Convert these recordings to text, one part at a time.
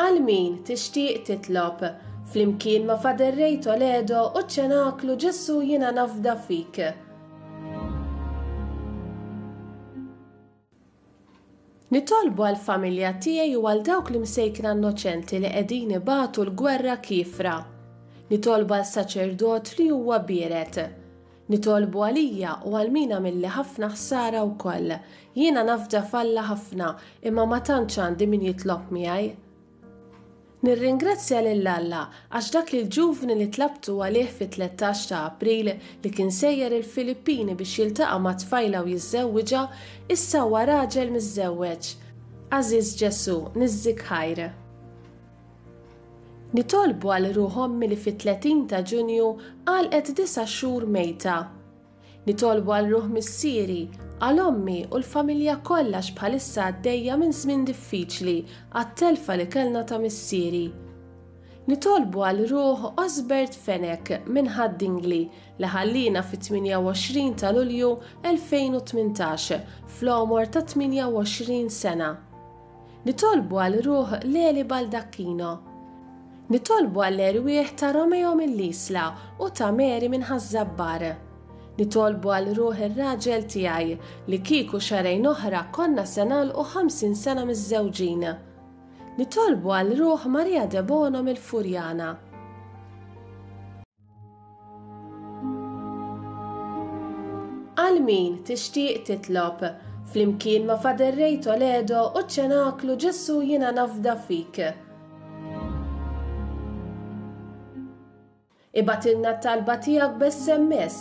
Għal min tixtieq titlob flimkien ma' Fader Ray Toledo u ċenaklu Ġesù jiena nafda fik. Nitolbu għal familja tiegħi u għal dawk li msejkna innoċenti li qegħdin ibatu l-gwerra kiefra. Nitolbu għal saċerdot li huwa bieret. Nitolbu għalija u għal min għamilli ħafna ħsara wkoll. Jiena nafda f'Alla ħafna, imma ma tantx għandi min jitlob miegħi. Nirringrazzja lil Alla għax dak li l-ġuvni li tlabtu għalih fit-tlettax ta' April li kien sejjer il-Filippini biex jiltaqa' ma' tfajla u jiżżewwiġha, issa huwa raġel miżżewweġ. Għażiż Ġesù, niżżik ħajr. Nitolbu għal ruħ ommi li fit-30 ta' Ġunju għalqet disa' xhur mejta. Nitolbu għal ruħ missieri, għal ommi u l-familja kollha x'bħalissa għaddejja minn żmien diffiċli għat-telfa li kellna ta' missieri. Nitolbu għal ruħ Osbert Fenech minn Ħad-Dingli li ħalliena fit-28 ta' Lulju 2018 fl-għomor ta' 28 sena. Nitolbu għal ruħ Leli Baldacchino. Nitolbu għall-erwieħ ta' Romeo mill-Isla u ta' Mary minn Ħaż-Żabbar. Nitolbu għal ruħ ir-raġel tiegħi li kieku xahrejn oħra konna se nagħlqu 50 sena miżżewġin. Nitolbu għal ruħ Maria Debono mill-Furjana. Għal min tixtieq titlob flimkien ma' Fader Ray Toledo u ċ-ċenaklu Ġesù jiena nafda fik. Ibatilna t-talba tiegħek b'SMS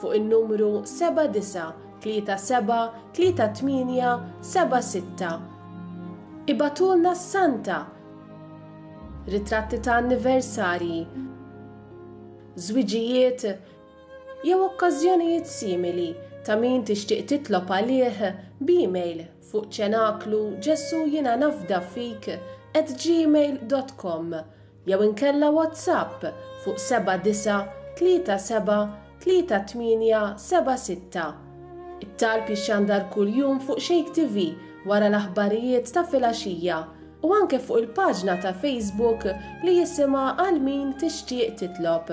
fuq in-numru 79373876. Ibatulna s-Santa Ritratti ta' anniversarji, żwiġijiet jew okkażjonijiet simili ta' min tixtieq titlob għalih b'email fuq ċenaklu ġesù jiena nafda fik at gmail dot com jew inkella WhatsApp fuq 79 37 3876 It-talb jixxandar kuljum fuq Shake TV wara l-aħbarijiet ta' filgħaxija u anke fuq il-paġna ta' Facebook li jisimha Għal Min Tixtieq Titlob.